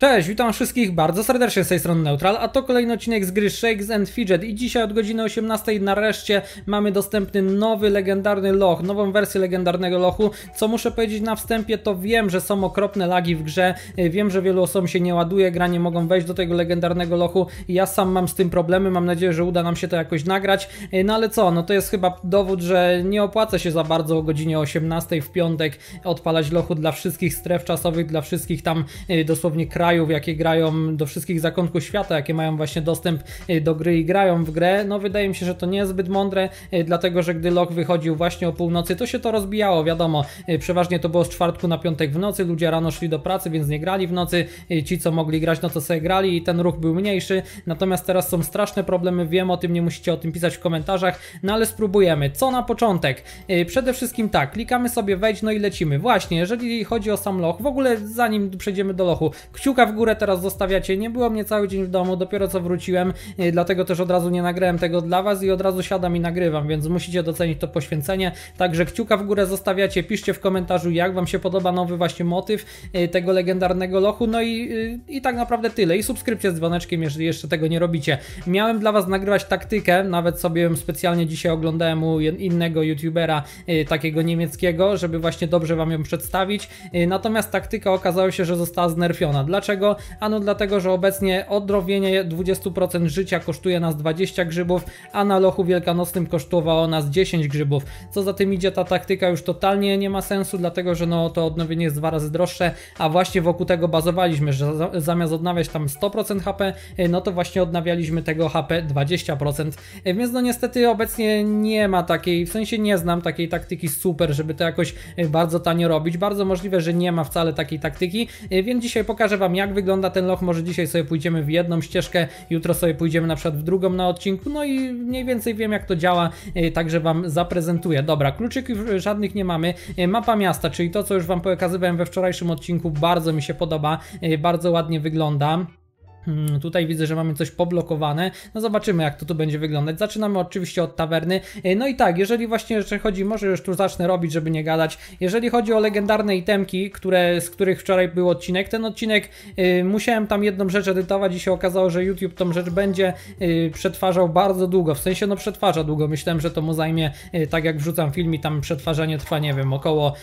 Cześć, witam wszystkich bardzo serdecznie z tej strony Neutral, a to kolejny odcinek z gry Shakes and Fidget. I dzisiaj od godziny 18 nareszcie mamy dostępny nowy legendarny loch, nową wersję legendarnego lochu, co muszę powiedzieć na wstępie to wiem, że są okropne lagi w grze, wiem, że wielu osobom się nie ładuje, gra nie mogą wejść do tego legendarnego lochu ja sam mam z tym problemy, mam nadzieję, że uda nam się to jakoś nagrać, no ale co, no to jest chyba dowód, że nie opłaca się za bardzo o godzinie 18 w piątek odpalać lochu dla wszystkich stref czasowych, dla wszystkich tam e, dosłownie krajów, jakie grają, do wszystkich zakątków świata, jakie mają właśnie dostęp y, do gry i grają w grę, no wydaje mi się, że to nie jest zbyt mądre, y, dlatego że gdy log wychodził właśnie o północy, to się to rozbijało, wiadomo, y, przeważnie to było z czwartku na piątek w nocy, ludzie rano szli do pracy, więc nie grali w nocy, ci co mogli grać, no to sobie grali i ten ruch był mniejszy, natomiast teraz są straszne problemy, wiem o tym, nie musicie o tym pisać w komentarzach, no ale spróbujemy. Co na początek? Przede wszystkim tak, klikamy sobie wejdź, no i lecimy. Właśnie, jeżeli chodzi o sam loch, w ogóle zanim przejdziemy do lochu, kciuka w górę teraz zostawiacie. Nie było mnie cały dzień w domu, dopiero co wróciłem, y, dlatego też od razu nie nagrałem tego dla Was i od razu siadam i nagrywam, więc musicie docenić to poświęcenie. Także kciuka w górę zostawiacie, piszcie w komentarzu, jak Wam się podoba nowy właśnie motyw y, tego legendarnego lochu. No i, y, i tak naprawdę tyle. I subskrypcję z dzwoneczkiem, jeżeli jeszcze tego nie robicie. Miałem dla Was nagrywać taktykę, nawet sobie specjalnie dzisiaj oglądałem u innego youtubera, takiego niemieckiego, żeby właśnie dobrze Wam ją przedstawić. Natomiast taktyka okazała się, że została znerfiona. Dlaczego? Dlaczego? Ano dlatego, że obecnie odrobienie 20% życia kosztuje nas 20 grzybów, a na lochu wielkanocnym kosztowało nas 10 grzybów. Co za tym idzie, ta taktyka już totalnie nie ma sensu, dlatego że no, to odnowienie jest dwa razy droższe, a właśnie wokół tego bazowaliśmy, że zamiast odnawiać tam 100% HP, no to właśnie odnawialiśmy tego HP 20%. Więc no niestety obecnie nie ma takiej, w sensie nie znam takiej taktyki super, żeby to jakoś bardzo tanio robić. Bardzo możliwe, że nie ma wcale takiej taktyki, więc dzisiaj pokażę Wam jak wygląda ten loch, może dzisiaj sobie pójdziemy w jedną ścieżkę, jutro sobie pójdziemy na przykład w drugą na odcinku, no i mniej więcej wiem jak to działa, e, także Wam zaprezentuję. Dobra, kluczyków żadnych nie mamy, e, mapa miasta, czyli to co już Wam pokazywałem we wczorajszym odcinku, bardzo mi się podoba, bardzo ładnie wygląda. Hmm, tutaj widzę, że mamy coś poblokowane. No zobaczymy, jak to tu będzie wyglądać. Zaczynamy oczywiście od tawerny. E, no i tak, jeżeli właśnie jeszcze chodzi, może już tu zacznę robić, żeby nie gadać. Jeżeli chodzi o legendarne itemki, które, z których wczoraj był odcinek, ten odcinek y, musiałem tam jedną rzecz edytować i się okazało, że YouTube tą rzecz będzie y, przetwarzał bardzo długo. W sensie, no przetwarza długo. Myślałem, że to mu zajmie, tak jak wrzucam film i tam przetwarzanie trwa, nie wiem, około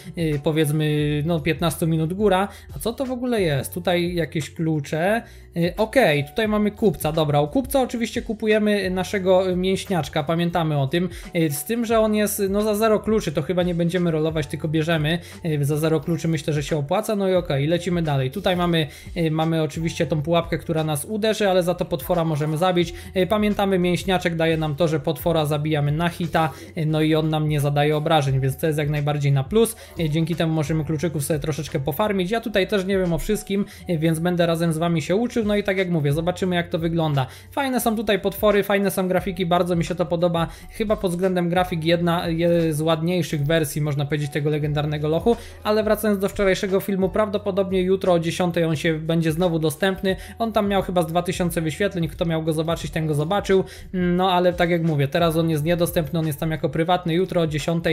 powiedzmy, no 15 minut góra. A co to w ogóle jest? Tutaj jakieś klucze. Ok, tutaj mamy kupca, dobra, u kupca oczywiście kupujemy naszego mięśniaczka, pamiętamy o tym, e, z tym, że on jest, no za zero kluczy, to chyba nie będziemy rolować, tylko bierzemy, e, za zero kluczy myślę, że się opłaca, no i ok, lecimy dalej, tutaj mamy, mamy oczywiście tą pułapkę, która nas uderzy, ale za to potwora możemy zabić, pamiętamy, mięśniaczek daje nam to, że potwora zabijamy na hita, no i on nam nie zadaje obrażeń, więc to jest jak najbardziej na plus, dzięki temu możemy kluczyków sobie troszeczkę pofarmić, ja tutaj też nie wiem o wszystkim, więc będę razem z Wami się uczył, no i tak jak mówię, zobaczymy jak to wygląda. Fajne są tutaj potwory, fajne są grafiki, bardzo mi się to podoba. Chyba pod względem grafik jedna z ładniejszych wersji, można powiedzieć, tego legendarnego lochu, ale wracając do wczorajszego filmu, prawdopodobnie jutro o 10 on się będzie znowu dostępny. On tam miał chyba z 2000 wyświetleń, kto miał go zobaczyć, ten go zobaczył. No ale tak jak mówię, teraz on jest niedostępny, on jest tam jako prywatny, jutro o 10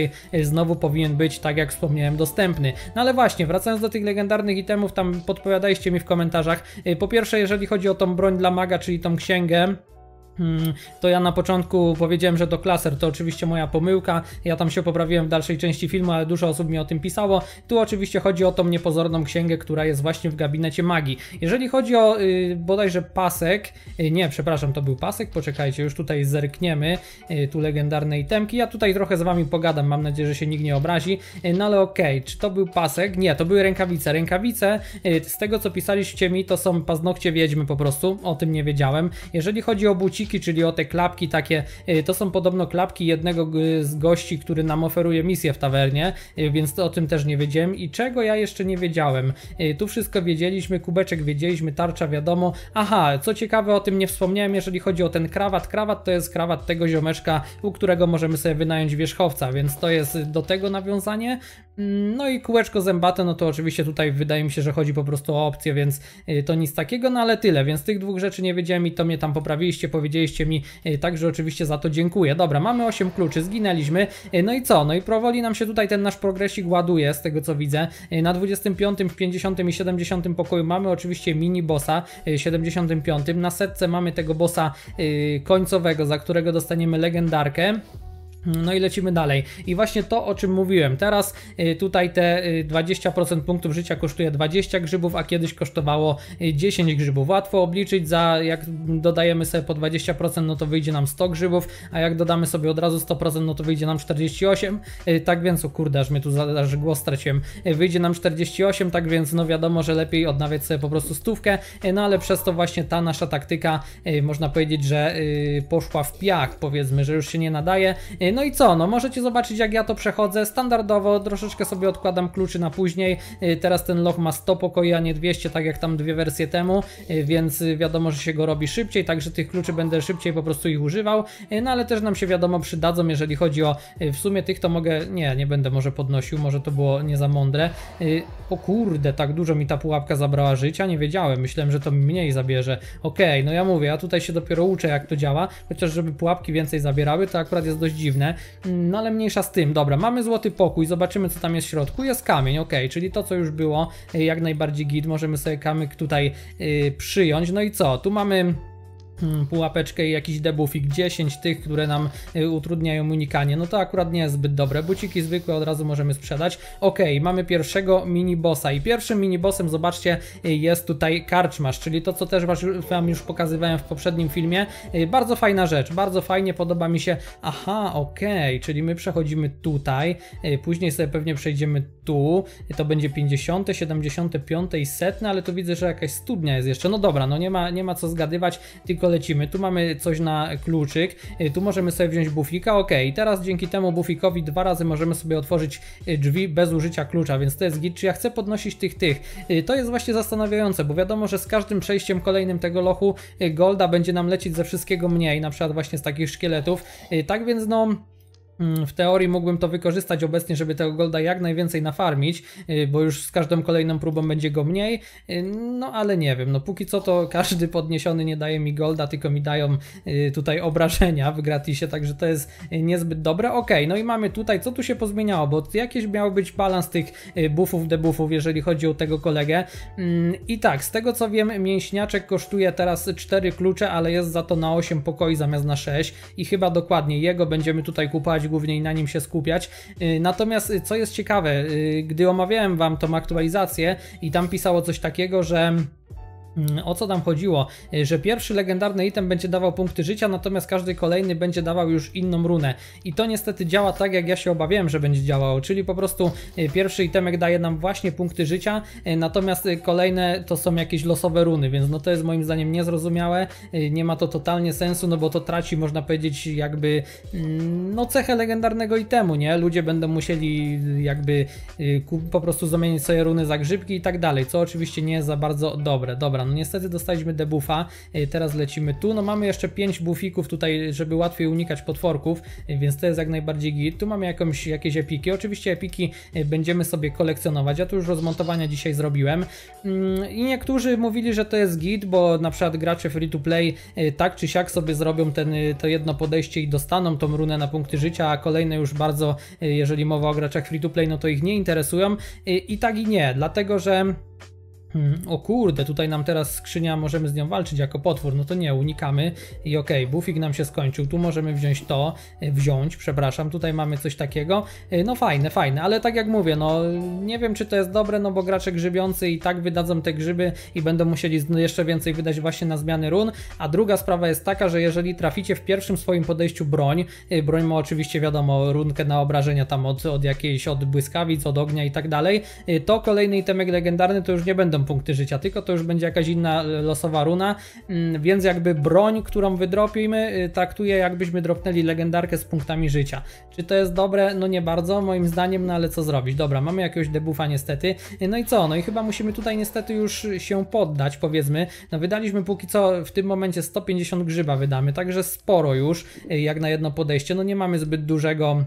znowu powinien być, tak jak wspomniałem, dostępny. No ale właśnie, wracając do tych legendarnych itemów, tam podpowiadajcie mi w komentarzach. Po pierwsze, jeżeli chodzi o tą broń dla maga, czyli tą księgę, to ja na początku powiedziałem, że to klaser, to oczywiście moja pomyłka. Ja tam się poprawiłem w dalszej części filmu, ale dużo osób mi o tym pisało. Tu oczywiście chodzi o tą niepozorną księgę, która jest właśnie w gabinecie magii. Jeżeli chodzi o yy, bodajże pasek, yy, nie, przepraszam, to był pasek, poczekajcie, już tutaj zerkniemy, yy, tu legendarne itemki. Ja tutaj trochę z wami pogadam, mam nadzieję, że się nikt nie obrazi. Yy, no ale okej, okay. czy to był pasek? Nie, to były rękawice. Rękawice, z tego co pisaliście mi, to są paznokcie wiedźmy po prostu, o tym nie wiedziałem. Jeżeli chodzi o czyli o te klapki takie, y, to są podobno klapki jednego z gości, który nam oferuje misję w tawernie, y, więc o tym też nie wiedziałem i czego ja jeszcze nie wiedziałem. Y, tu wszystko wiedzieliśmy, kubeczek wiedzieliśmy, tarcza wiadomo. Aha, co ciekawe o tym nie wspomniałem, jeżeli chodzi o ten krawat. Krawat to jest krawat tego ziomeczka, u którego możemy sobie wynająć wierzchowca, więc to jest do tego nawiązanie. No i kółeczko zębate, no to oczywiście tutaj wydaje mi się, że chodzi po prostu o opcję, więc y, to nic takiego, no ale tyle, więc tych dwóch rzeczy nie wiedziałem i to mnie tam poprawiliście, powiedzieliście mi, y, także oczywiście za to dziękuję. Dobra, mamy 8 kluczy, zginęliśmy, y, no i co? No i powoli nam się tutaj ten nasz progresik ładuje, z tego co widzę. Na 25, w 50 i 70 pokoju mamy oczywiście mini bossa, y, 75, na setce mamy tego bossa końcowego, za którego dostaniemy legendarkę. No i lecimy dalej. I właśnie to, o czym mówiłem. Teraz y, tutaj te y, 20% punktów życia kosztuje 20 grzybów, a kiedyś kosztowało y, 10 grzybów. Łatwo obliczyć, za jak dodajemy sobie po 20%, no to wyjdzie nam 100 grzybów, a jak dodamy sobie od razu 100%, no to wyjdzie nam 48. Y, Tak więc, o kurde, aż mnie tu aż głos straciłem. Y, Wyjdzie nam 48, tak więc, no wiadomo, że lepiej odnawiać sobie po prostu stówkę, y, no ale przez to właśnie ta nasza taktyka, y, można powiedzieć, że y, poszła w piach, powiedzmy, że już się nie nadaje. No i co, no możecie zobaczyć jak ja to przechodzę standardowo, troszeczkę sobie odkładam kluczy na później. Y, Teraz ten loch ma 100 pokoi, a nie 200, tak jak tam dwie wersje temu, y, więc y, wiadomo, że się go robi szybciej, także tych kluczy będę szybciej po prostu ich używał. No ale też nam się wiadomo przydadzą, jeżeli chodzi o w sumie tych to mogę, nie, nie będę może podnosił, może to było nie za mądre. O kurde, tak dużo mi ta pułapka zabrała życia, nie wiedziałem, myślałem, że to mniej zabierze. Okej, no ja mówię, ja tutaj się dopiero uczę jak to działa, chociaż żeby pułapki więcej zabierały, to akurat jest dość dziwne. Mm, No ale mniejsza z tym. Dobra, mamy złoty pokój, zobaczymy co tam jest w środku. Jest kamień, ok, czyli to co już było, y, jak najbardziej git. Możemy sobie kamyk tutaj y, przyjąć. No i co? Tu mamy pułapeczkę i jakiś debuffik 10 tych, które nam y, utrudniają unikanie, no to akurat nie jest zbyt dobre. Buciki zwykłe od razu możemy sprzedać. Ok, mamy pierwszego mini bossa i pierwszym mini bossem, zobaczcie, y, jest tutaj karczmasz, czyli to, co też wam już pokazywałem w poprzednim filmie. Y, Bardzo fajna rzecz, bardzo fajnie podoba mi się. Aha, ok, czyli my przechodzimy tutaj, później sobie pewnie przejdziemy tu, to będzie 50, 75 i setne, ale tu widzę, że jakaś studnia jest jeszcze. No dobra, no nie ma, nie ma co zgadywać, tylko lecimy. Tu mamy coś na kluczyk, y, tu możemy sobie wziąć bufika, ok. Teraz dzięki temu bufikowi dwa razy możemy sobie otworzyć y, drzwi bez użycia klucza, więc to jest git. Czy ja chcę podnosić tych, tych? Y, To jest właśnie zastanawiające, bo wiadomo, że z każdym przejściem kolejnym tego lochu golda będzie nam lecieć ze wszystkiego mniej, na przykład właśnie z takich szkieletów. Tak więc no... Mm, W teorii mógłbym to wykorzystać obecnie, żeby tego golda jak najwięcej nafarmić, yy, bo już z każdą kolejną próbą będzie go mniej. Yy, No ale nie wiem, no póki co to każdy podniesiony nie daje mi golda, tylko mi dają yy, tutaj obrażenia w gratisie, także to jest niezbyt dobre. Okej, no i mamy tutaj, co tu się pozmieniało, bo jakiś miał być balans tych buffów, debuffów, jeżeli chodzi o tego kolegę. Mm, I tak, z tego co wiem, mięśniaczek kosztuje teraz 4 klucze, ale jest za to na 8 pokoi zamiast na 6 i chyba dokładnie jego będziemy tutaj kupować głównie i na nim się skupiać. Yy, Natomiast yy, co jest ciekawe, yy, gdy omawiałem wam tą aktualizację i tam pisało coś takiego, że O co tam chodziło? Y, Że pierwszy legendarny item będzie dawał punkty życia, natomiast każdy kolejny będzie dawał już inną runę. I to niestety działa tak, jak ja się obawiałem, że będzie działało, czyli po prostu y, pierwszy itemek daje nam właśnie punkty życia, y, natomiast kolejne to są jakieś losowe runy, więc no to jest moim zdaniem niezrozumiałe, nie ma to totalnie sensu, no bo to traci, można powiedzieć, jakby mm, no cechę legendarnego itemu, nie? Ludzie będą musieli jakby po prostu zamienić sobie runy za grzybki i tak dalej, co oczywiście nie jest za bardzo dobre. Dobra, no niestety dostaliśmy debuffa, y, teraz lecimy tu, no mamy jeszcze 5 bufików tutaj, żeby łatwiej unikać potworków, y, więc to jest jak najbardziej git. Tu mamy jakąś, jakieś epiki, oczywiście epiki y, będziemy sobie kolekcjonować, ja tu już rozmontowania dzisiaj zrobiłem. Mm, i niektórzy mówili, że to jest git, bo na przykład gracze free to play tak czy siak sobie zrobią ten, to jedno podejście i dostaną tą runę na punkty życia, a kolejne już bardzo, jeżeli mowa o graczach free to play, no to ich nie interesują. I tak i nie, dlatego że o kurde, tutaj nam teraz skrzynia, możemy z nią walczyć jako potwór, no to nie, unikamy. I okej, bufik nam się skończył, tu możemy wziąć to, y, wziąć, przepraszam, tutaj mamy coś takiego, Y, no fajne, fajne, ale tak jak mówię, no nie wiem czy to jest dobre, no bo gracze grzybiący i tak wydadzą te grzyby i będą musieli z- jeszcze więcej wydać właśnie na zmiany run, a druga sprawa jest taka, że jeżeli traficie w pierwszym swoim podejściu broń, y, broń ma oczywiście wiadomo runkę na obrażenia tam od, od jakiejś, od błyskawic, od ognia i tak dalej, to kolejny itemek legendarny to już nie będą punkty życia, tylko to już będzie jakaś inna losowa runa, mm, więc jakby broń, którą wydropimy, y, traktuje jakbyśmy dropnęli legendarkę z punktami życia. Czy to jest dobre? No nie bardzo, moim zdaniem, no ale co zrobić? Dobra, mamy jakiegoś debuffa niestety. Y, No i co? No i chyba musimy tutaj niestety już się poddać, powiedzmy. No wydaliśmy póki co w tym momencie 150 grzyba wydamy, także sporo już, y, jak na jedno podejście. No nie mamy zbyt dużego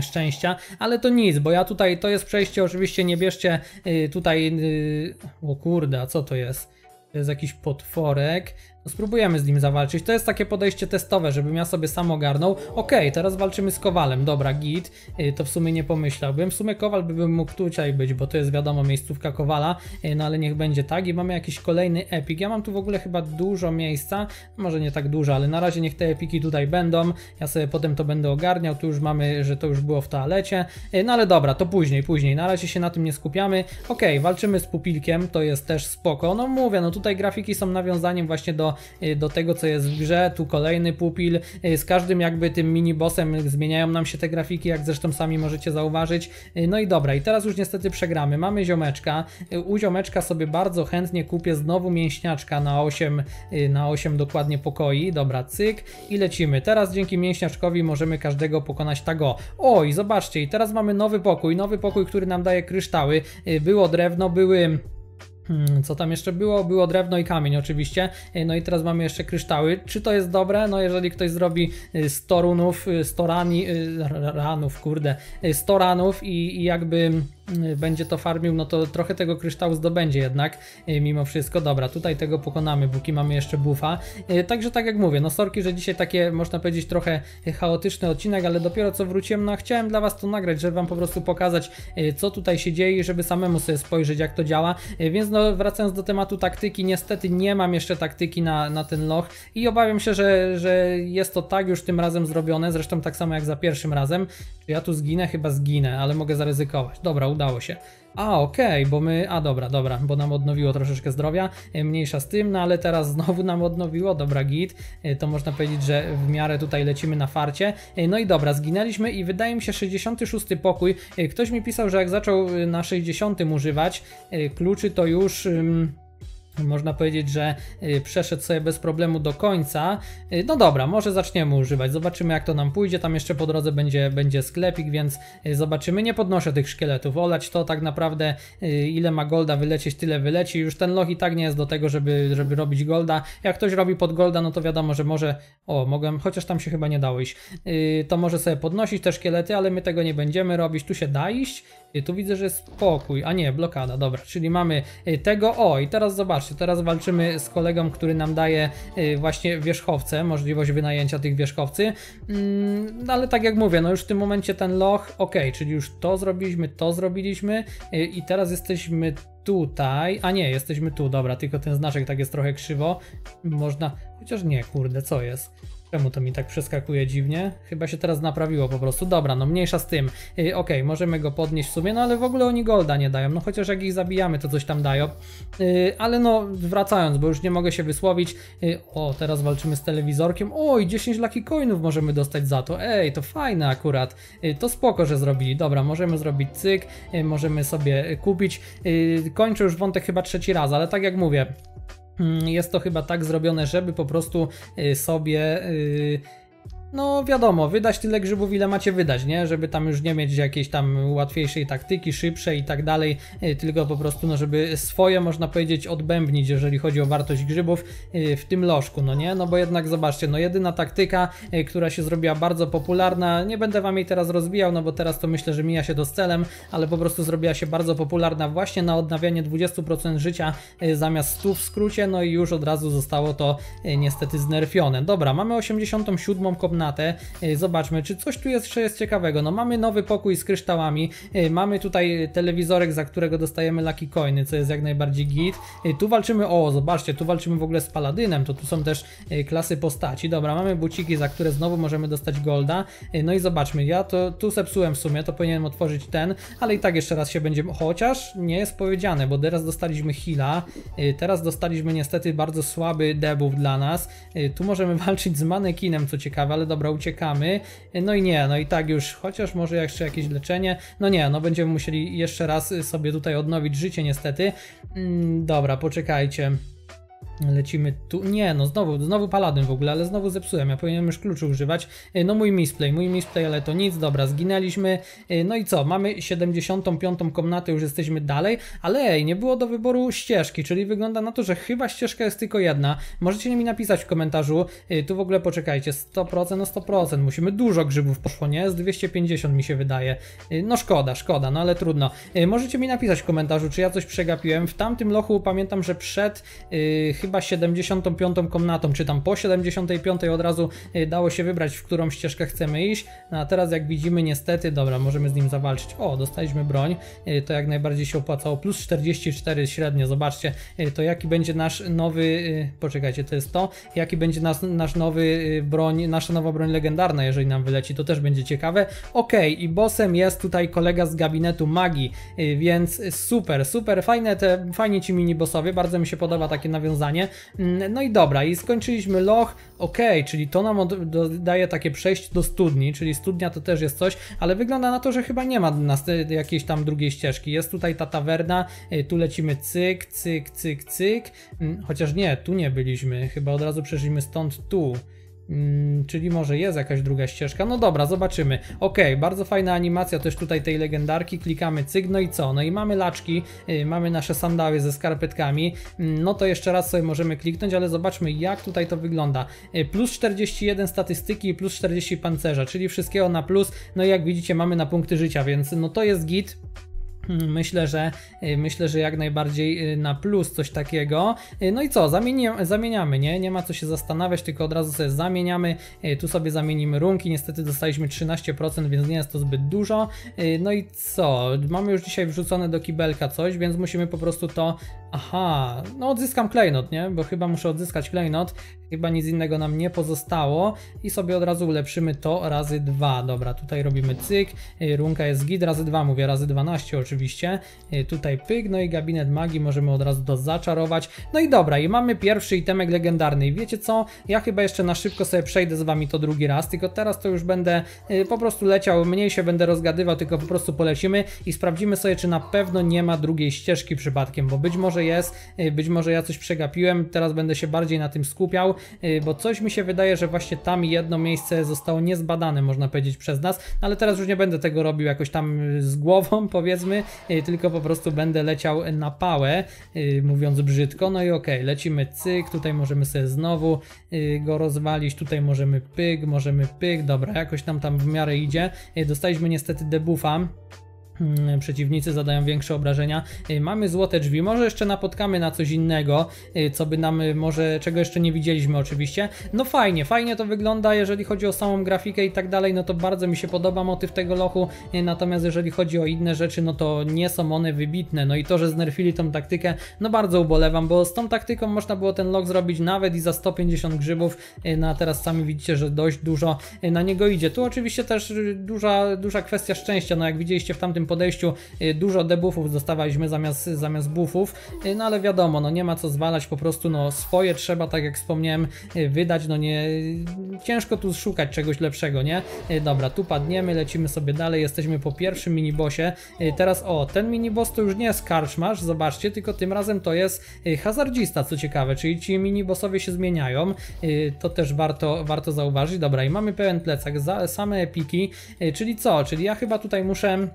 szczęścia, ale to nic, bo ja tutaj, to jest przejście, oczywiście nie bierzcie y, tutaj, y, o kurde, a co to jest? To jest jakiś potworek, spróbujemy z nim zawalczyć. To jest takie podejście testowe, żebym ja sobie sam ogarnął. Okej, okay, teraz walczymy z Kowalem. Dobra, git. Yy, to w sumie nie pomyślałbym. W sumie Kowal by mógł tutaj być, bo to jest wiadomo miejscówka Kowala. Yy, no ale niech będzie tak. I mamy jakiś kolejny epik. Ja mam tu w ogóle chyba dużo miejsca. Może nie tak dużo, ale na razie niech te epiki tutaj będą. Ja sobie potem to będę ogarniał. Tu już mamy, że to już było w toalecie. Yy, no ale dobra, to później, później. Na razie się na tym nie skupiamy. Okej, okay, walczymy z pupilkiem. To jest też spoko. No mówię, no tutaj grafiki są nawiązaniem właśnie do Y, do tego, co jest w grze. Tu kolejny pupil. Y, z każdym jakby tym mini-bossem zmieniają nam się te grafiki, jak zresztą sami możecie zauważyć. Y, no i dobra, i teraz już niestety przegramy. Mamy ziomeczka. U ziomeczka sobie bardzo chętnie kupię znowu mięśniaczka na 8, na 8 dokładnie pokoi. Dobra, cyk i lecimy. Teraz dzięki mięśniaczkowi możemy każdego pokonać tago. Oj, zobaczcie, i teraz mamy nowy pokój. Nowy pokój, który nam daje kryształy. Było drewno, były co tam jeszcze było? Było drewno i kamień oczywiście. E, no i teraz mamy jeszcze kryształy. Czy to jest dobre? No jeżeli ktoś zrobi 100 e, runów, 100 e, rani, ranów, kurde, 100 ranów i, i jakby będzie to farmił, no to trochę tego kryształu zdobędzie jednak y, mimo wszystko. Dobra, tutaj tego pokonamy, póki mamy jeszcze bufa. Y, także tak jak mówię, no sorki, że dzisiaj takie można powiedzieć trochę chaotyczny odcinek, ale dopiero co wróciłem, no chciałem dla was to nagrać, żeby wam po prostu pokazać co tutaj się dzieje, żeby samemu sobie spojrzeć jak to działa. Więc no wracając do tematu taktyki, niestety nie mam jeszcze taktyki na, na ten loch i obawiam się, że, że jest to tak już tym razem zrobione, zresztą tak samo jak za pierwszym razem. Czy ja tu zginę? Chyba zginę, ale mogę zaryzykować. Dobra, udało się. A, okej, okay, bo my... A, dobra, dobra, bo nam odnowiło troszeczkę zdrowia, e, mniejsza z tym, no ale teraz znowu nam odnowiło, dobra, git, e, to można powiedzieć, że w miarę tutaj lecimy na farcie. E, no i dobra, zginęliśmy i wydaje mi się 66 pokój. Ktoś mi pisał, że jak zaczął na 60 używać kluczy, to już można powiedzieć, że y, przeszedł sobie bez problemu do końca. Y, no dobra, może zaczniemy używać, zobaczymy jak to nam pójdzie. Tam jeszcze po drodze będzie, będzie sklepik, więc y, zobaczymy. Nie podnoszę tych szkieletów, olać to tak naprawdę ile ma golda wylecieć, tyle wyleci. Już ten loch i tak nie jest do tego, żeby, żeby robić golda. Jak ktoś robi pod golda, no to wiadomo, że może, o mogłem, chociaż tam się chyba nie dało iść, to może sobie podnosić te szkielety, ale my tego nie będziemy robić. Tu się da iść, tu widzę, że jest spokój, a nie, blokada, dobra, czyli mamy tego, o i teraz zobacz zobaczcie, teraz walczymy z kolegą, który nam daje y, właśnie wierzchowce, możliwość wynajęcia tych wierzchowcy, mm, ale tak jak mówię, no już w tym momencie ten loch, ok, czyli już to zrobiliśmy, to zrobiliśmy y, i teraz jesteśmy tutaj, a nie, jesteśmy tu, dobra, tylko ten znaczek tak jest trochę krzywo, można, chociaż nie, kurde, co jest? Czemu to mi tak przeskakuje dziwnie? Chyba się teraz naprawiło po prostu. Dobra, no mniejsza z tym. Yy, możemy go podnieść w sumie, no ale w ogóle oni golda nie dają. No chociaż jak ich zabijamy, to coś tam dają. Yy, ale no, wracając, bo już nie mogę się wysłowić. Yy, o, teraz walczymy z telewizorkiem. Oj, 10 lucky coinów możemy dostać za to. Ej, to fajne akurat. To spoko, że zrobili. Dobra, możemy zrobić cyk, możemy sobie kupić. Kończę już wątek chyba trzeci raz, ale tak jak mówię, jest to chyba tak zrobione, żeby po prostu y, sobie y, no wiadomo, wydać tyle grzybów, ile macie wydać, nie? Żeby tam już nie mieć jakiejś tam łatwiejszej taktyki, szybszej i tak dalej, y, tylko po prostu, no żeby swoje, można powiedzieć, odbębnić, jeżeli chodzi o wartość grzybów y, w tym lożku, no nie? No bo jednak zobaczcie, no jedyna taktyka, y, która się zrobiła bardzo popularna, nie będę wam jej teraz rozbijał, no bo teraz to myślę, że mija się to z celem, ale po prostu zrobiła się bardzo popularna właśnie na odnawianie 20% życia zamiast 100 w skrócie, no i już od razu zostało to niestety znerfione. Dobra, mamy 87 kopnę komnatę. E, zobaczmy, czy coś tu jeszcze jest ciekawego. No mamy nowy pokój z kryształami, e, mamy tutaj telewizorek, za którego dostajemy lucky coiny, co jest jak najbardziej git. E, tu walczymy, o zobaczcie, tu walczymy w ogóle z paladynem, to tu są też klasy postaci. Dobra, mamy buciki, za które znowu możemy dostać golda. No i zobaczmy, ja to tu sepsułem w sumie, to powinienem otworzyć ten, ale i tak jeszcze raz się będziemy, chociaż nie jest powiedziane, bo teraz dostaliśmy heala, teraz dostaliśmy niestety bardzo słaby debuff dla nas. Tu możemy walczyć z manekinem, co ciekawe, ale dobra, uciekamy. No i nie, no i tak już, chociaż może jeszcze jakieś leczenie. No nie, no będziemy musieli jeszcze raz sobie tutaj odnowić życie niestety. Mm, dobra, poczekajcie. Lecimy tu. Nie, no znowu, znowu paladyn w ogóle, ale znowu zepsułem. Ja powinienem już kluczy używać. Y, no mój misplay, mój misplay, ale to nic. Dobra, zginęliśmy. Y, no i co? Mamy 75. komnatę, już jesteśmy dalej, ale ej, nie było do wyboru ścieżki, czyli wygląda na to, że chyba ścieżka jest tylko jedna. Możecie mi napisać w komentarzu. Y, tu w ogóle poczekajcie, 100% no 100%. Musimy dużo grzybów poszło, nie? Z 250 mi się wydaje. No szkoda, szkoda, no ale trudno. Możecie mi napisać w komentarzu, czy ja coś przegapiłem. W tamtym lochu pamiętam, że przed yy, chyba 75 komnatą, czy tam po 75 od razu y, dało się wybrać, w którą ścieżkę chcemy iść. No a teraz jak widzimy, niestety, dobra, możemy z nim zawalczyć. O, dostaliśmy broń, y, to jak najbardziej się opłacało. Plus 44 średnio, zobaczcie, y, to jaki będzie nasz nowy, poczekajcie, to jest to, jaki będzie nas, nasz nowy broń, nasza nowa broń legendarna, jeżeli nam wyleci, to też będzie ciekawe. Ok, i bossem jest tutaj kolega z gabinetu magii, więc super, super, fajne te, fajnie ci mini bossowie, bardzo mi się podoba takie nawiązanie. Mm, no i dobra, i skończyliśmy loch, ok, czyli to nam daje takie przejście do studni, czyli studnia to też jest coś, ale wygląda na to, że chyba nie ma jakiejś tam drugiej ścieżki. Jest tutaj ta tawerna, y, tu lecimy cyk, cyk, cyk, cyk, mm, chociaż nie, tu nie byliśmy, chyba od razu przeszliśmy stąd tu. Hmm, czyli może jest jakaś druga ścieżka. No dobra, zobaczymy. Ok, bardzo fajna animacja też tutaj tej legendarki. Klikamy cyk, no i co? No i mamy laczki, yy, mamy nasze sandały ze skarpetkami. Yy, no to jeszcze raz sobie możemy kliknąć, ale zobaczmy jak tutaj to wygląda. Yy, plus 41 statystyki i plus 40 pancerza, czyli wszystkiego na plus. No i jak widzicie mamy na punkty życia, więc no to jest git. Myślę, że y, myślę, że jak najbardziej y, na plus coś takiego. Y, no i co, zamieniamy, zamieniamy, nie? Nie ma co się zastanawiać, tylko od razu sobie zamieniamy. Tu sobie zamienimy runki. Niestety dostaliśmy 13%, więc nie jest to zbyt dużo. No i co? Mamy już dzisiaj wrzucone do kibelka coś, więc musimy po prostu to. Aha, no odzyskam klejnot, nie? Bo chyba muszę odzyskać klejnot. Chyba nic innego nam nie pozostało i sobie od razu ulepszymy to razy 2. Dobra, tutaj robimy cyk, runka jest git, razy 2 mówię, razy 12 oczywiście. Tutaj pyk, no i gabinet magii możemy od razu to zaczarować. No i dobra, i mamy pierwszy itemek legendarny i wiecie co? Ja chyba jeszcze na szybko sobie przejdę z wami to drugi raz, tylko teraz to już będę y, po prostu leciał, mniej się będę rozgadywał, tylko po prostu polecimy i sprawdzimy sobie, czy na pewno nie ma drugiej ścieżki przypadkiem, bo być może jest, y, być może ja coś przegapiłem, teraz będę się bardziej na tym skupiał. Bo coś mi się wydaje, że właśnie tam jedno miejsce zostało niezbadane, można powiedzieć, przez nas, no, ale teraz już nie będę tego robił jakoś tam z głową, powiedzmy, y, tylko po prostu będę leciał na pałę, mówiąc brzydko, no i okej, okay, lecimy cyk, tutaj możemy sobie znowu go rozwalić, tutaj możemy pyk, możemy pyk, dobra, jakoś nam tam w miarę idzie, dostaliśmy niestety debuffa, przeciwnicy zadają większe obrażenia. Y, mamy złote drzwi, może jeszcze napotkamy na coś innego, y, co by nam y, może, czego jeszcze nie widzieliśmy oczywiście. No fajnie, fajnie to wygląda, jeżeli chodzi o samą grafikę i tak dalej, no to bardzo mi się podoba motyw tego lochu, natomiast jeżeli chodzi o inne rzeczy, no to nie są one wybitne. No i to, że znerfili tą taktykę, no bardzo ubolewam, bo z tą taktyką można było ten loch zrobić nawet i za 150 grzybów, no a teraz sami widzicie, że dość dużo na niego idzie. Tu oczywiście też duża, duża kwestia szczęścia, no jak widzieliście w tamtym podejściu. Y, dużo debuffów dostawaliśmy zamiast, zamiast buffów, y, no ale wiadomo, no nie ma co zwalać, po prostu no swoje trzeba, tak jak wspomniałem, y, wydać, no nie, ciężko tu szukać czegoś lepszego, nie? Dobra, tu padniemy, lecimy sobie dalej, jesteśmy po pierwszym minibosie, teraz o, ten miniboss to już nie jest karczmarz, zobaczcie, tylko tym razem to jest hazardzista, co ciekawe, czyli ci minibossowie się zmieniają, to też warto, warto zauważyć, dobra i mamy pełen plecak, same epiki, czyli co, czyli ja chyba tutaj muszę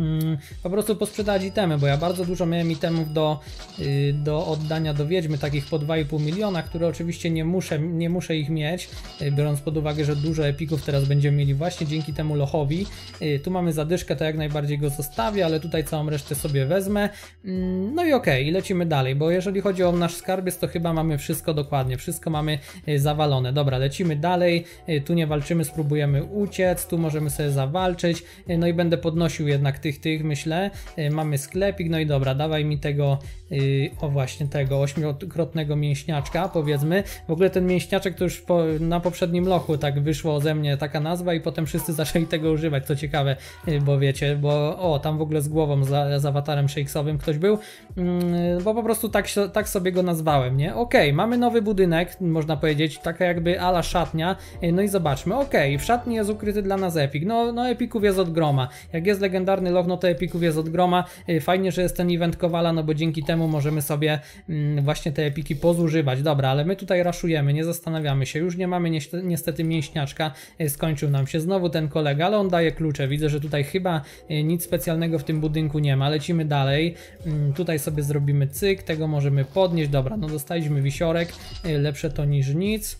Hmm, po prostu posprzedać itemy, bo ja bardzo dużo miałem itemów do, yy, do oddania do Wiedźmy, takich po 2,5 miliona, które oczywiście nie muszę, nie muszę ich mieć, yy, biorąc pod uwagę, że dużo epików teraz będziemy mieli właśnie dzięki temu lochowi. Yy, tu mamy zadyszkę, to jak najbardziej go zostawię, ale tutaj całą resztę sobie wezmę. Mm, no i okej, okay, lecimy dalej, bo jeżeli chodzi o nasz skarbiec, to chyba mamy wszystko dokładnie, wszystko mamy y, zawalone. Dobra, lecimy dalej, y, tu nie walczymy, spróbujemy uciec, tu możemy sobie zawalczyć, y, no i będę podnosił jednak tych tych, tych myślę. Y, mamy sklepik, no i dobra, dawaj mi tego, y, o właśnie tego ośmiokrotnego mięśniaczka, powiedzmy. W ogóle ten mięśniaczek to już po, na poprzednim lochu tak wyszło ze mnie taka nazwa i potem wszyscy zaczęli tego używać, co ciekawe, y, bo wiecie, bo o, tam w ogóle z głową, z, z awatarem shakesowym ktoś był, mm, bo po prostu tak, tak sobie go nazwałem, nie? Okej, okay, mamy nowy budynek, można powiedzieć, taka jakby ala szatnia, no i zobaczmy, okej, okay, w szatni jest ukryty dla nas epik, no, no epików jest od groma, jak jest legendarny loch no to epików jest od groma. Y, Fajnie, że jest ten event Kowala, no bo dzięki temu możemy sobie mm, właśnie te epiki pozużywać. Dobra, ale my tutaj raszujemy, nie zastanawiamy się. Już nie mamy niestety, mięśniaczka, y, skończył nam się znowu ten kolega, ale on daje klucze. Widzę, że tutaj chyba y, nic specjalnego w tym budynku nie ma. Lecimy dalej. Mm, Tutaj sobie zrobimy cyk, tego możemy podnieść. Dobra, no dostaliśmy wisiorek, lepsze to niż nic.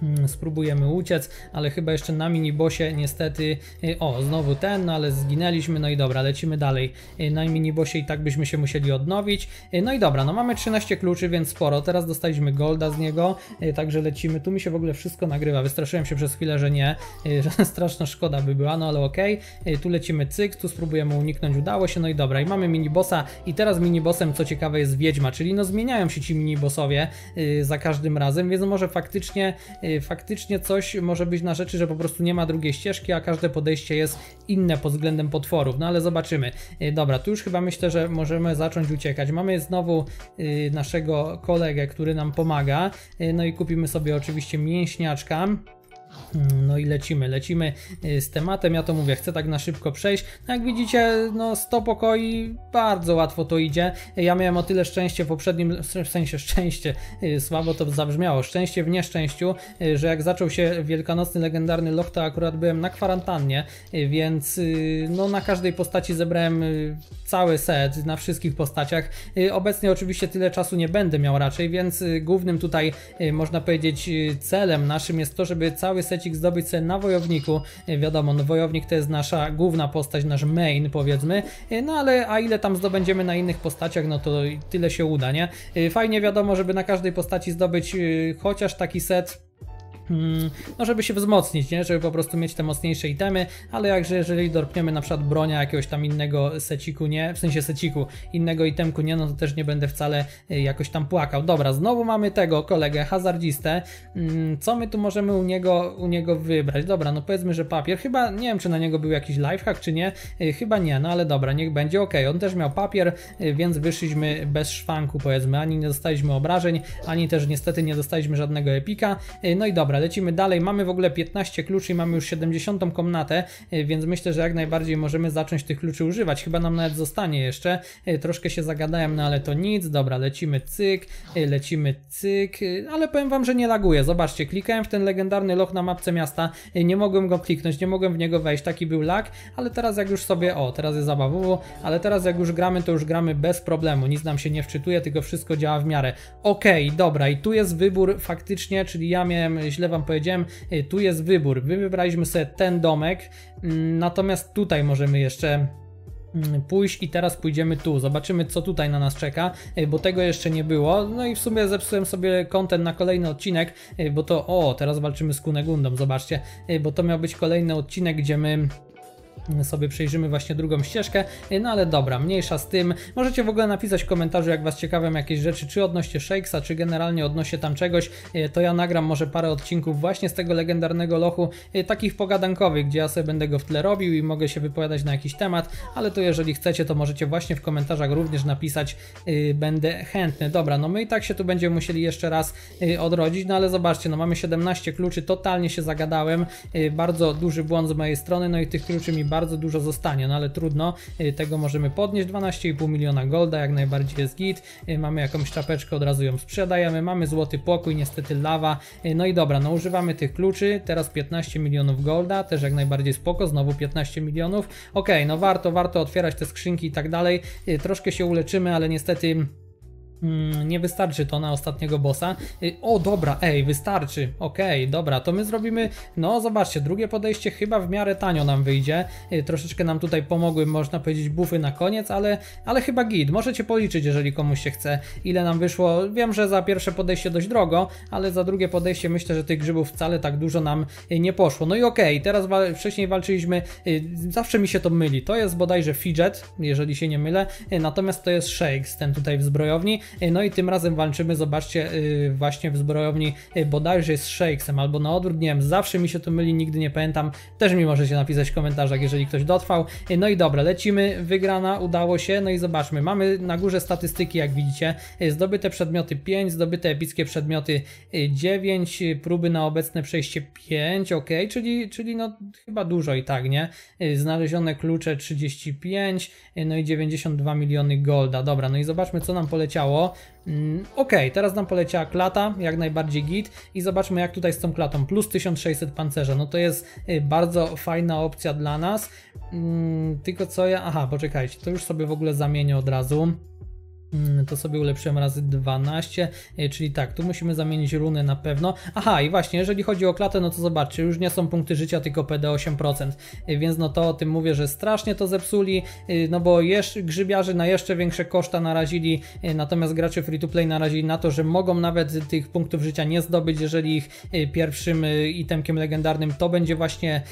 Hmm, Spróbujemy uciec, ale chyba jeszcze na minibosie niestety. y, O, znowu ten, no ale zginęliśmy. No i dobra, lecimy dalej. Y, Na minibosie i tak byśmy się musieli odnowić. Y, No i dobra, no mamy 13 kluczy, więc sporo. Teraz dostaliśmy golda z niego, także lecimy. Tu mi się w ogóle wszystko nagrywa. Wystraszyłem się przez chwilę, że nie, że straszna szkoda by była, no ale okej. Y, Tu lecimy cyk, tu spróbujemy uniknąć, udało się. No i dobra, i mamy minibossa. I teraz minibossem, co ciekawe, jest wiedźma, czyli no zmieniają się ci minibossowie y, za każdym razem, więc może faktycznie faktycznie coś może być na rzeczy, że po prostu nie ma drugiej ścieżki, a każde podejście jest inne pod względem potworów. No ale zobaczymy. Y, Dobra, tu już chyba myślę, że możemy zacząć uciekać. Mamy znowu y, naszego kolegę, który nam pomaga. Y, No i kupimy sobie oczywiście mięśniaczka. No i lecimy, lecimy y, z tematem. Ja to mówię, chcę tak na szybko przejść. No jak widzicie, no 100 pokoi, bardzo łatwo to idzie. Ja miałem o tyle szczęście w poprzednim, w sensie szczęście, y, słabo to zabrzmiało, szczęście w nieszczęściu, y, że jak zaczął się wielkanocny legendarny loch, to akurat byłem na kwarantannie, więc no na każdej postaci zebrałem cały set, na wszystkich postaciach. Obecnie oczywiście tyle czasu nie będę miał raczej, więc głównym tutaj, można powiedzieć, celem naszym jest to, żeby cały secik zdobyć sobie na wojowniku. Y, Wiadomo, no wojownik to jest nasza główna postać, nasz main powiedzmy, Y, no ale a ile tam zdobędziemy na innych postaciach, no to tyle się uda, nie? Y, Fajnie wiadomo, żeby na każdej postaci zdobyć chociaż taki set no żeby się wzmocnić, nie? żeby po prostu mieć te mocniejsze itemy, ale jakże jeżeli dorpniemy na przykład bronia jakiegoś tam innego seciku, nie, w sensie seciku, innego itemku, nie, no to też nie będę wcale y, jakoś tam płakał. Dobra, znowu mamy tego kolegę, hazardzistę, Mm, co my tu możemy u niego, u niego wybrać? Dobra, no powiedzmy, że papier, chyba, nie wiem czy na niego był jakiś lifehack czy nie, Y, chyba nie, no ale dobra, niech będzie, ok, on też miał papier, y, więc wyszliśmy bez szwanku powiedzmy, ani nie dostaliśmy obrażeń, ani też niestety nie dostaliśmy żadnego epika, no i dobra, lecimy dalej. Mamy w ogóle 15 kluczy i mamy już 70 komnatę, y, więc myślę, że jak najbardziej możemy zacząć tych kluczy używać. Chyba nam nawet zostanie jeszcze. Y, Troszkę się zagadałem, no ale to nic. Dobra, lecimy cyk, y, lecimy cyk, ale powiem wam, że nie laguje. Zobaczcie, klikałem w ten legendarny loch na mapce miasta, nie mogłem go kliknąć, nie mogłem w niego wejść, taki był lag, ale teraz jak już sobie, o, teraz jest zabawowo, ale teraz jak już gramy, to już gramy bez problemu. Nic nam się nie wczytuje, tylko wszystko działa w miarę. Okej, dobra, i tu jest wybór faktycznie, czyli ja miałem, źle wam powiedziałem, y, tu jest wybór. Wy wybraliśmy sobie ten domek, mm, natomiast tutaj możemy jeszcze mm, pójść i teraz pójdziemy tu. Zobaczymy, co tutaj na nas czeka, y, bo tego jeszcze nie było. No i w sumie zepsułem sobie content na kolejny odcinek, y, bo to, o, teraz walczymy z Kunegundą, zobaczcie, bo to miał być kolejny odcinek, gdzie my sobie przejrzymy właśnie drugą ścieżkę, no ale dobra, mniejsza z tym. Możecie w ogóle napisać w komentarzu, jak Was ciekawią jakieś rzeczy, czy odnośnie Shakesa, czy generalnie odnośnie tam czegoś, to ja nagram może parę odcinków właśnie z tego legendarnego lochu, takich pogadankowych, gdzie ja sobie będę go w tle robił i mogę się wypowiadać na jakiś temat, ale to jeżeli chcecie, to możecie właśnie w komentarzach również napisać, będę chętny. Dobra, no my i tak się tu będziemy musieli jeszcze raz odrodzić, no ale zobaczcie, no mamy 17 kluczy, totalnie się zagadałem, bardzo duży błąd z mojej strony, no i tych kluczy mi bardzo dużo zostanie, no ale trudno, y, tego możemy podnieść, 12,5 miliona golda, jak najbardziej jest git, Y, mamy jakąś czapeczkę, od razu ją sprzedajemy, mamy złoty pokój, niestety lawa, Y, no i dobra, no używamy tych kluczy, teraz 15 milionów golda, też jak najbardziej spoko, znowu 15 milionów, ok, no warto, warto otwierać te skrzynki i tak dalej, troszkę się uleczymy, ale niestety Mm, nie wystarczy to na ostatniego bossa. Y, O, dobra, ej, wystarczy. Okej, dobra, to my zrobimy. No, zobaczcie, drugie podejście chyba w miarę tanio nam wyjdzie. Y, Troszeczkę nam tutaj pomogły, można powiedzieć, bufy na koniec, ale, ale chyba git. Możecie policzyć, jeżeli komuś się chce, ile nam wyszło. Wiem, że za pierwsze podejście dość drogo, ale za drugie podejście myślę, że tych grzybów wcale tak dużo nam y, nie poszło. No i okej, teraz wa- wcześniej walczyliśmy. Zawsze mi się to myli. To jest bodajże fidget, jeżeli się nie mylę, natomiast to jest shakes, ten tutaj w zbrojowni. Y, no i tym razem walczymy, zobaczcie, y, właśnie w zbrojowni y, bodajże z Shakesem, albo na odwrót, nie wiem, zawsze mi się to myli, nigdy nie pamiętam, też mi możecie napisać w komentarzach, jeżeli ktoś dotrwał. No i dobra, lecimy, wygrana, udało się, no i zobaczmy, mamy na górze statystyki, jak widzicie, zdobyte przedmioty 5, zdobyte epickie przedmioty 9, próby na obecne przejście 5, ok, czyli, czyli no chyba dużo i tak, nie? Znalezione klucze 35, no i 92 miliony golda, dobra, no i zobaczmy, co nam poleciało. Mm, ok, teraz nam poleciała klata, jak najbardziej git. I zobaczmy jak tutaj z tą klatą, plus 1600 pancerza, no to jest y, bardzo fajna opcja dla nas, mm, tylko co ja, aha poczekajcie, to już sobie w ogóle zamienię od razu. Mm, to sobie ulepszyłem razy 12, e, czyli tak, tu musimy zamienić runy na pewno. Aha, i właśnie, jeżeli chodzi o klatę, no to zobaczcie, już nie są punkty życia, tylko PD 8%, e, więc no to o tym mówię, że strasznie to zepsuli, e, no bo jeszcze, grzybiarzy na jeszcze większe koszta narazili, natomiast gracze free to play narazili na to, że mogą nawet tych punktów życia nie zdobyć, jeżeli ich pierwszym itemkiem legendarnym to będzie właśnie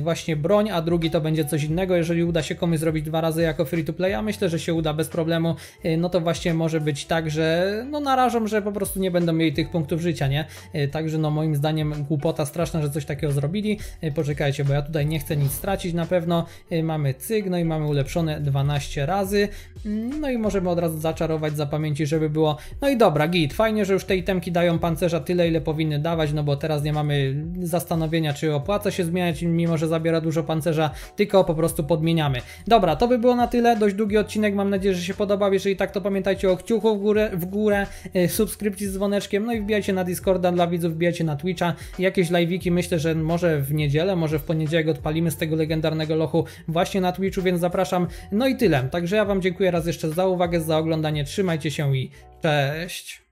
właśnie broń, a drugi to będzie coś innego. Jeżeli uda się komuś zrobić dwa razy jako free to play, a myślę, że się uda bez problemu, yy, no to właśnie może być tak, że no narażą, że po prostu nie będą mieli tych punktów życia, nie? Yy, także no moim zdaniem głupota straszna, że coś takiego zrobili. Poczekajcie, bo ja tutaj nie chcę nic stracić na pewno. Mamy cyg, no i mamy ulepszone 12 razy. Mm, no i możemy od razu zaczarować za pamięci, żeby było. No i dobra, git. Fajnie, że już te itemki dają pancerza tyle, ile powinny dawać, no bo teraz nie mamy zastanowienia, czy opłaca się zmieniać mimo że zabiera dużo pancerza, tylko po prostu podmieniamy. Dobra, to by było na tyle, dość długi odcinek, mam nadzieję, że się podobał, jeżeli tak to pamiętajcie o kciuchu w górę, w górę e, subskrypcji z dzwoneczkiem, no i wbijajcie na Discorda. Dla widzów, wbijajcie na Twitcha, jakieś live'iki, myślę, że może w niedzielę, może w poniedziałek odpalimy z tego legendarnego lochu właśnie na Twitchu, więc zapraszam. No i tyle, także ja Wam dziękuję raz jeszcze za uwagę, za oglądanie, trzymajcie się i cześć!